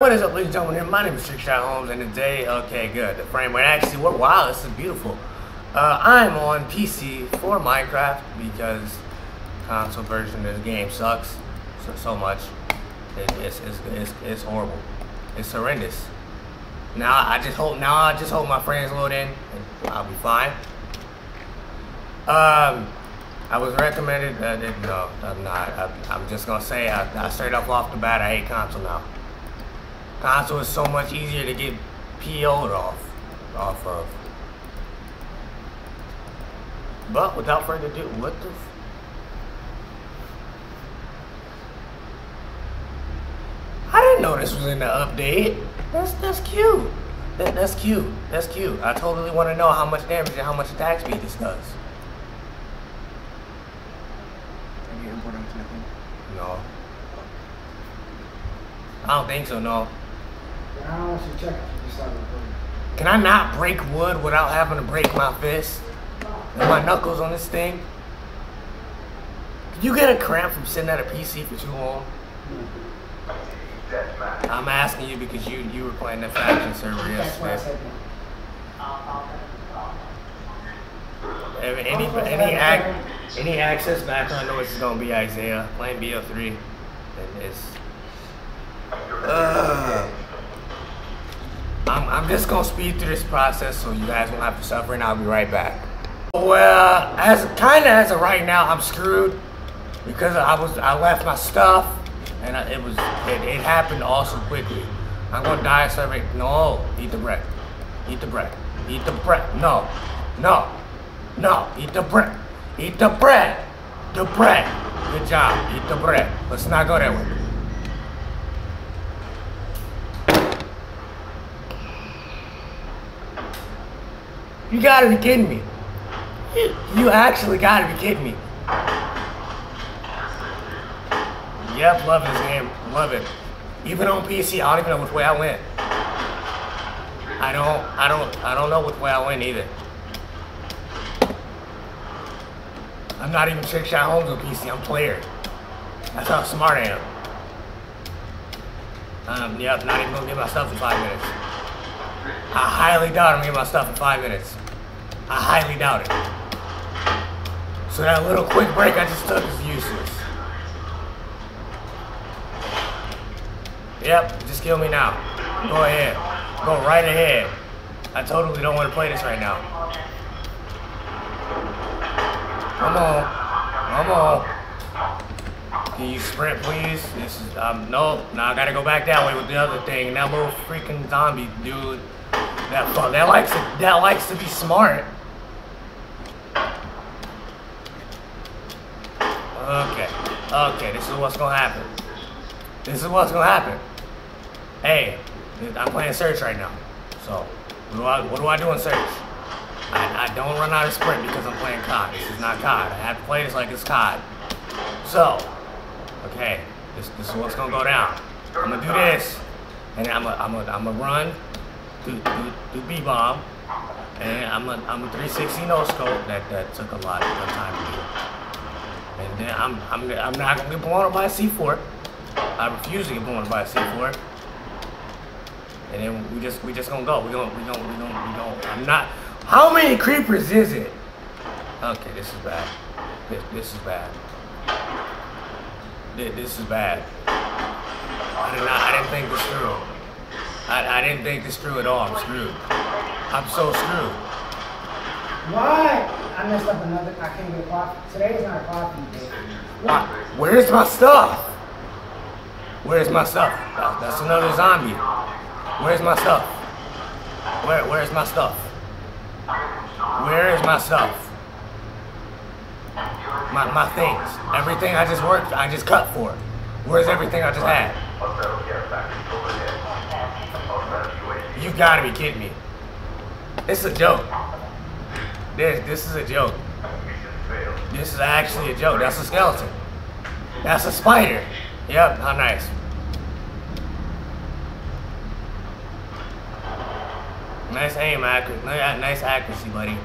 What is up, ladies and gentlemen? My name is Trickshot Holmes, and today, okay, good. The frame rate actually worked. Wow, this is beautiful. Uh, I'm on PC for Minecraft because console version of the game sucks so, so much. It, it's, it's, it's, it's horrible. It's horrendous. Now I just hope now I just hope my friends load in and I'll be fine. Um, I was recommended. Uh, no, I'm not. I, I'm just gonna say I, I straight up off the bat I hate console now. Console is so much easier to get PO'd off, off of. But without further ado, what the? F- I didn't know this was in the update. That's that's cute. That, that's cute. That's cute. I totally want to know how much damage and how much attack speed this does. Have you imported nothing? No. I don't think so. No. I don't want you to check it. You just start recording. Can I not break wood without having to break my fist and my knuckles on this thing? Did you get a cramp from sitting at a PC for too long? I'm asking you because you you were playing the faction server That's why I yesterday. Any any any, ac- any access background noise is gonna be Isaiah playing BO3. And it's. Ugh. I'm, I'm just gonna speed through this process so you guys won't have to suffer, and I'll be right back. Well, as kind of as of right now, I'm screwed because I was I left my stuff, and I, it was it, it happened all so quickly. I'm gonna die starvation. No, eat the bread. Eat the bread. Eat the bread. No, no, no. Eat the bread. Eat the bread. The bread. Good job. Eat the bread. Let's not go that way. You gotta be kidding me. You, actually gotta be kidding me. Yep, love this game. Love it. Even on PC, I don't even know which way I went. I don't, I don't, I don't know which way I went either. I'm not even Trick Shot Holmes on PC, I'm player. That's how smart I am. Um, yep, not even gonna get my stuff in five minutes. I highly doubt I'm gonna get my stuff in five minutes. I highly doubt it. So that little quick break I just took is useless. Yep, just kill me now. Go ahead. Go right ahead. I totally don't want to play this right now. Come on. Come on. Can you sprint, please? This is, um, no. Now I gotta go back that way with the other thing. And that little freaking zombie dude, that that likes to, that likes to be smart. Okay. Okay, this is what's gonna happen. This is what's gonna happen. Hey, I'm playing search right now. So, what do I, what do, I do in search? I, I don't run out of sprint because I'm playing COD. This is not COD. I have to play this like it's COD. So, okay, this, this is what's gonna go down. I'm gonna do this, and then I'm gonna I'm gonna I'm gonna run, do do, do B bomb, and I'm a I'm a 360 no scope. That that took a lot of time to do. And then I'm I'm I'm not gonna get blown up by a C4. I refuse to get blown up by a C4. And then we just we just gonna go. We don't we don't we don't we gonna. I'm not. How many creepers is it? Okay, this is bad. This, this is bad. This, this is bad. I did not. I didn't think this through. I, I didn't think this through at all. I'm screwed. I'm so screwed. Why? I messed up another. I can't get coffee. Today is not a coffee day. Why? Ah, where's my stuff? Where's my stuff? That- that's another zombie. Where's my stuff? Where Where's my stuff? Where is my stuff? My my things. Everything I just worked. I just cut for. Where's everything I just had? You gotta be kidding me. It's a joke. This this is a joke. This is actually a joke. That's a skeleton. That's a spider. Yep, how nice. Nice aim, accuracy. Nice accuracy, buddy.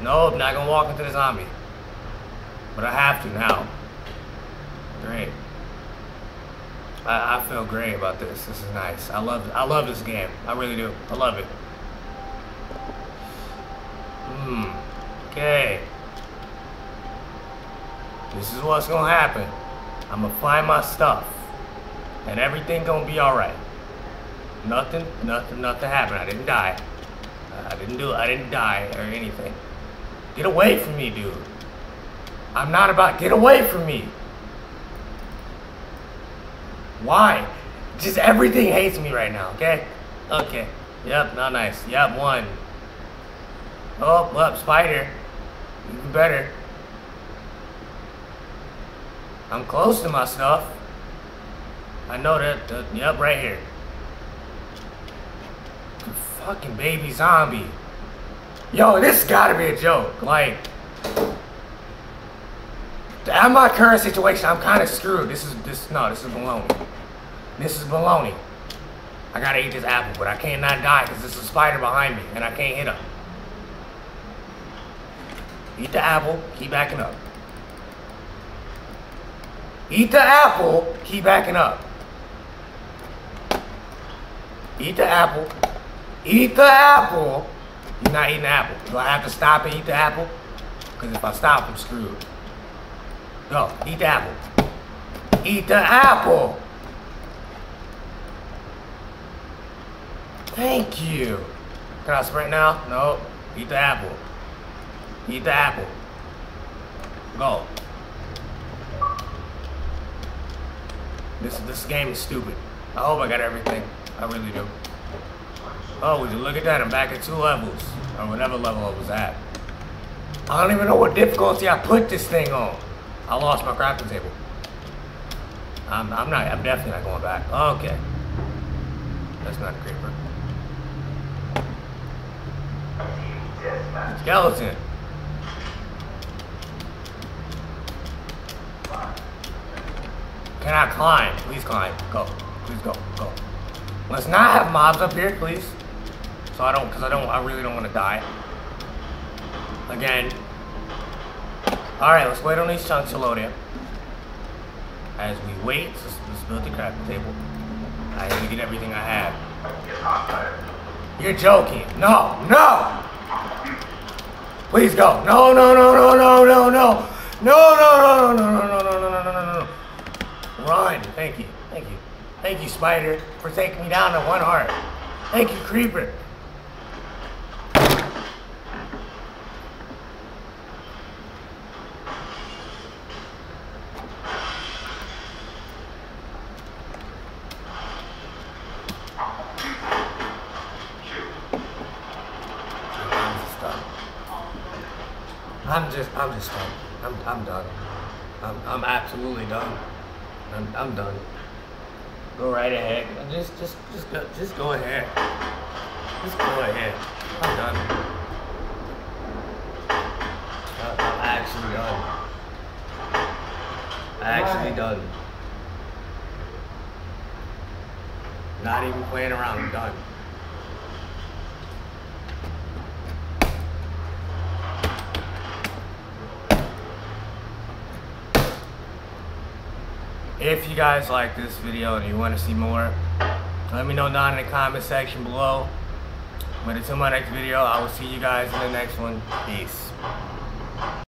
Nope, not gonna walk into the zombie. But I have to now. Great. I, I feel great about this. This is nice. I love I love this game. I really do. I love it. Hmm. Okay. This is what's gonna happen. I'm gonna find my stuff. And everything gonna be alright. Nothing, nothing, nothing happened. I didn't die. I didn't do I didn't die or anything. Get away from me, dude. I'm not about get away from me. Why? Just everything hates me right now, okay? Okay. Yep, not nice. Yep, one. Oh, well, spider. Even better. I'm close to my stuff. I know that. Uh, yep, right here. Fucking baby zombie. Yo, this gotta be a joke. Like, at my current situation, I'm kind of screwed. This is this no, this is baloney. This is baloney. I gotta eat this apple, but I can't not die because there's a spider behind me and I can't hit him. Eat the apple, keep backing up. Eat the apple, keep backing up. Eat the apple. Eat the apple. You're not eating the apple. Do I have to stop and eat the apple? Because if I stop, I'm screwed. Go, eat the apple. Eat the apple. Thank you. Can I sprint now? No. Eat the apple. Eat the apple. Go. This this game is stupid. I hope I got everything. I really do. Oh, would you look at that? I'm back at two levels. Or whatever level I was at. I don't even know what difficulty I put this thing on. I lost my crafting table. I'm, I'm not, I'm definitely not going back. Okay. That's not a creeper. Skeleton. Can I climb? Please climb. Go. Please go. Go. Let's not have mobs up here, please. So I don't, because I don't, I really don't want to die. Again. Alright, let's wait on these chunks to load in. As we wait, let's, let's build the crafting table. I need to get everything I have. You're joking. No, no! Please go. No, no, no, no, no, no, no. No, no, no, no, no, no, no, no, no, no, no, no. Run. Thank you. Thank you. Thank you, Spider, for taking me down to one heart. Thank you, Creeper. I'm just, I'm just done. I'm, I'm done. I'm, I'm absolutely done. I'm, I'm done. Go right ahead. Just, just, just go, just go ahead. Just go ahead. I'm done. I- I'm actually done. Actually Why? done. Not even playing around. I'm done. If you guys like this video and you want to see more, let me know down in the comment section below. But until my next video, I will see you guys in the next one. Peace.